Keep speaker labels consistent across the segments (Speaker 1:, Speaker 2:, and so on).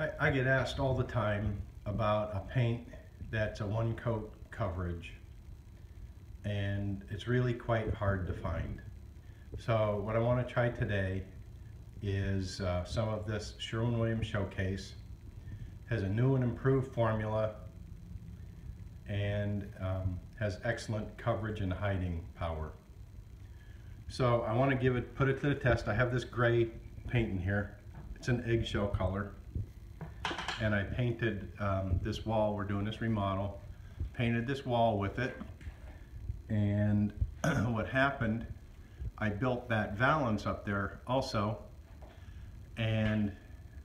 Speaker 1: I, I get asked all the time about a paint that's a one coat coverage and it's really quite hard to find. So what I want to try today is uh, some of this Sherwin-Williams Showcase. Has a new and improved formula and um, has excellent coverage and hiding power. So I want to give it, put it to the test. I have this gray paint in here. It's an eggshell color and I painted um, this wall. We're doing this remodel. Painted this wall with it. And what happened, I built that valance up there also. And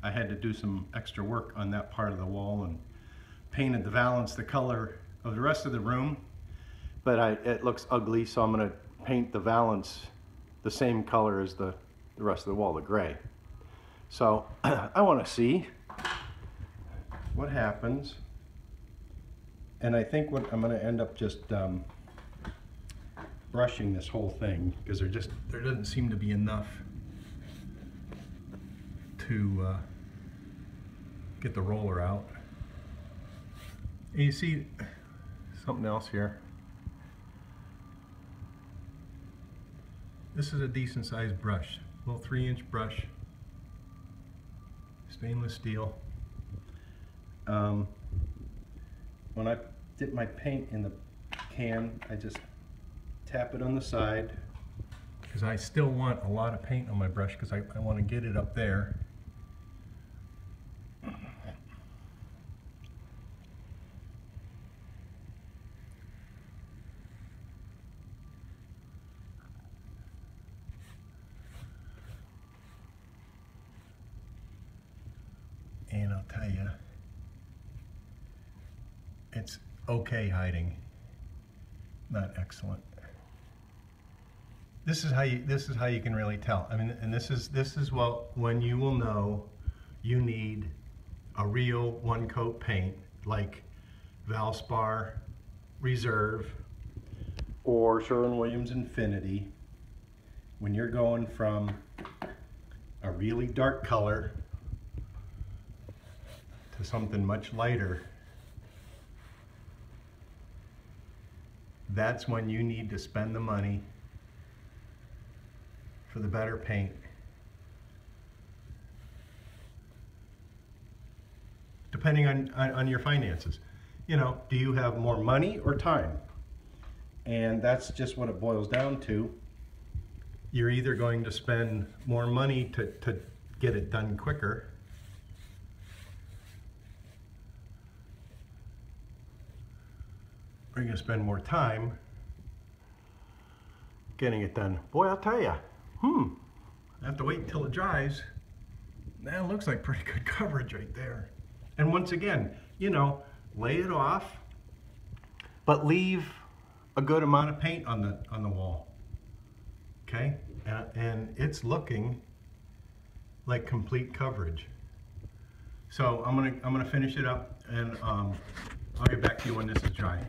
Speaker 1: I had to do some extra work on that part of the wall and painted the valance the color of the rest of the room. But I, it looks ugly, so I'm gonna paint the valance the same color as the, the rest of the wall, the gray. So I wanna see what happens. And I think what I'm going to end up just um, brushing this whole thing because there just there doesn't seem to be enough to uh, get the roller out. And you see something else here. This is a decent sized brush, little three inch brush, stainless steel um, when I dip my paint in the can, I just tap it on the side because I still want a lot of paint on my brush because I, I want to get it up there. And I'll tell you, it's okay hiding, not excellent. This is how you this is how you can really tell. I mean, and this is this is what when you will know you need a real one coat paint like Valspar Reserve or Sherwin-Williams Infinity when you're going from a really dark color to something much lighter that's when you need to spend the money for the better paint. Depending on, on, on, your finances. You know, do you have more money or time? And that's just what it boils down to. You're either going to spend more money to, to get it done quicker you going to spend more time getting it done. Boy, I'll tell you, hmm, I have to wait until it dries. That looks like pretty good coverage right there. And once again, you know, lay it off, but leave a good amount of paint on the on the wall. Okay, and, and it's looking like complete coverage. So I'm gonna I'm gonna finish it up, and um, I'll get back to you when this is dry.